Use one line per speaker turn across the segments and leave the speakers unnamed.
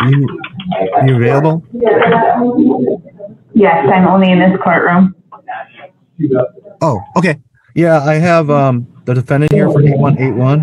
Are you, you available?
Yes, I'm only in this courtroom.
Oh, okay. Yeah, I have, um, the defendant here for eight one eight one.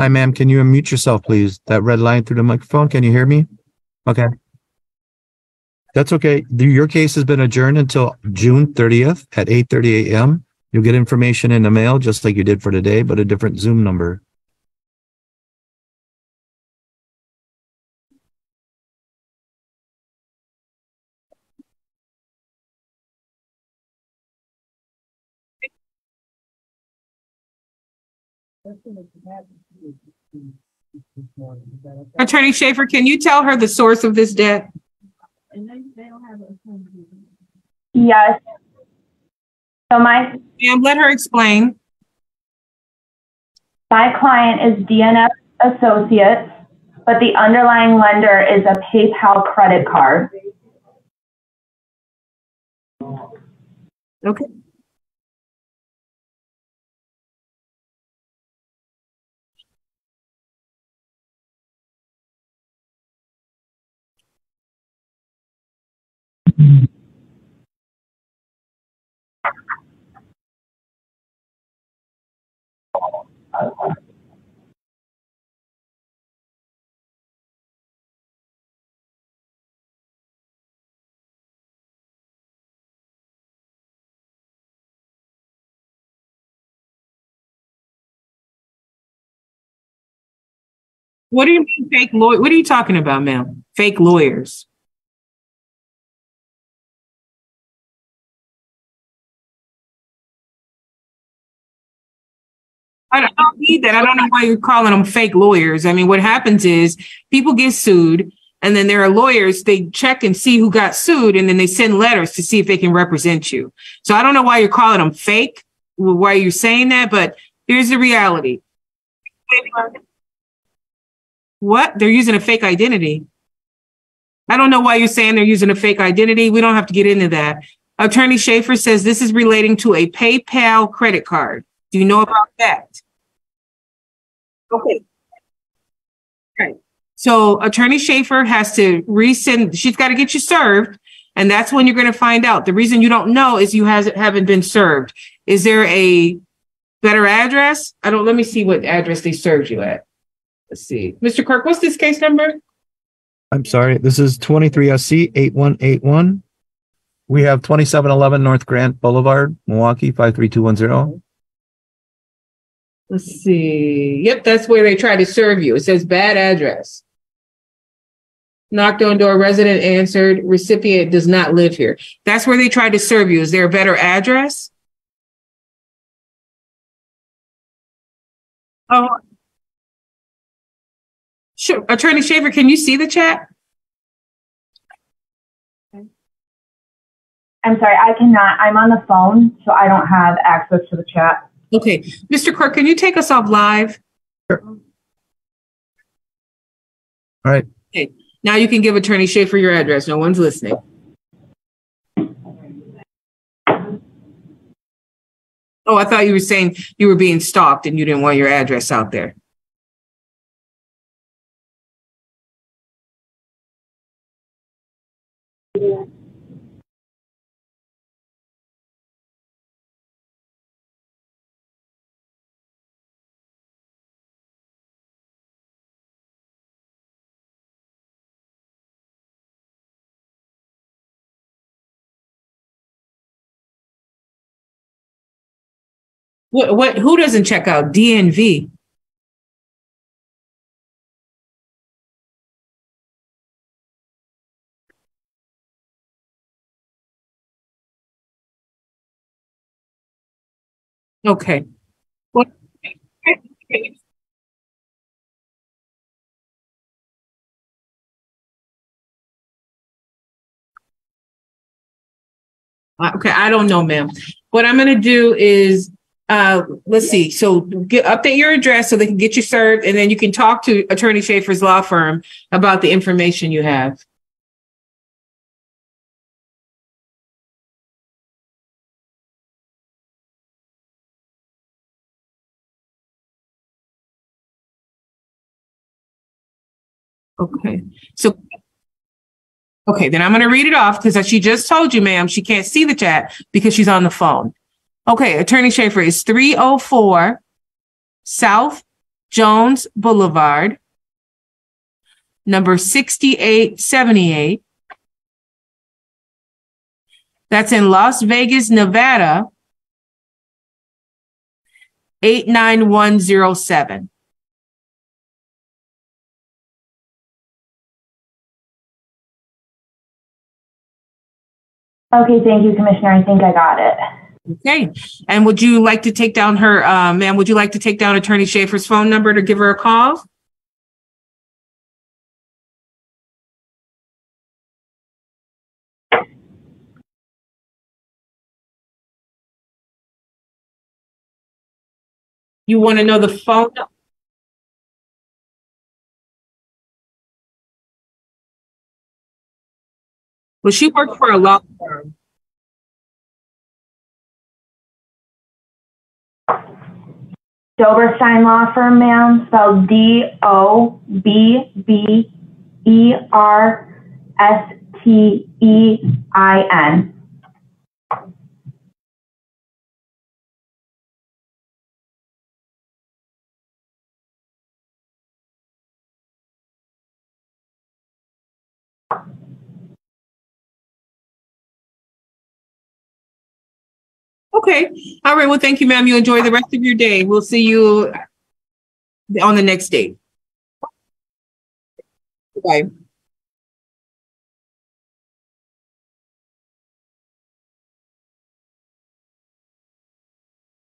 Hi, ma'am. Can you unmute yourself, please? That red line through the microphone. Can you hear me? Okay. That's okay. Your case has been adjourned until June thirtieth at eight thirty AM. You'll get information in the mail, just like you did for today, but a different Zoom number.
Attorney Schaefer, can you tell her the source of this debt?
Yes. So my,
Ma'am, let her explain.
my client is DNF Associates, but the underlying lender is a PayPal credit card.
Okay. What do you mean fake lawyer? What are you talking about, ma'am? Fake lawyers? I don't need that. I don't know why you're calling them fake lawyers. I mean, what happens is people get sued and then there are lawyers, they check and see who got sued and then they send letters to see if they can represent you. So I don't know why you're calling them fake, why are you're saying that, but here's the reality. What? They're using a fake identity. I don't know why you're saying they're using a fake identity. We don't have to get into that. Attorney Schaefer says this is relating to a PayPal credit card. Do you know about that? Okay. Right. So Attorney Schaefer has to resend, she's got to get you served. And that's when you're going to find out. The reason you don't know is you hasn't, haven't been served. Is there a better address? I don't, let me see what address they served you at. Let's see. Mr. Kirk, what's this case number?
I'm sorry, this is twenty-three SC eight one eight one. We have twenty-seven eleven North Grant Boulevard, Milwaukee, five three two one zero.
Let's see. Yep, that's where they try to serve you. It says bad address. Knocked on door, resident answered, recipient does not live here. That's where they tried to serve you. Is there a better address? Oh. Sure. Attorney Schaefer, can you see the chat?
I'm sorry, I cannot, I'm on the phone, so I don't have access to the chat.
Okay. Mr. Kirk, can you take us off live?
All right, Okay.
Now you can give Attorney Schaefer your address. No one's listening. Oh, I thought you were saying you were being stalked and you didn't want your address out there. What, what, who doesn't check out DNF? Okay. Okay, I don't know, ma'am. What I'm gonna do is, uh, let's see, so get, update your address so they can get you served, and then you can talk to Attorney Schaefer's law firm about the information you have. Okay, so. Okay, then I'm gonna read it off because she just told you, ma'am, she can't see the chat because she's on the phone. Okay, Attorney Schaefer is three oh four South Jones Boulevard, number sixty-eight seventy-eight. That's in Las Vegas, Nevada. Eight nine one zero seven.
Okay, thank you, Commissioner. I think I got it.
Okay. And would you like to take down her, uh, ma'am, would you like to take down Attorney Schaefer's phone number to give her a call? You want to know the phone? Well, she worked for a law firm.
Dobberstein Law Firm, ma'am, spelled D O B B E R S T E I N.
Okay. All right. Well, thank you, ma'am. You enjoy the rest of your day. We'll see you on the next date. Bye.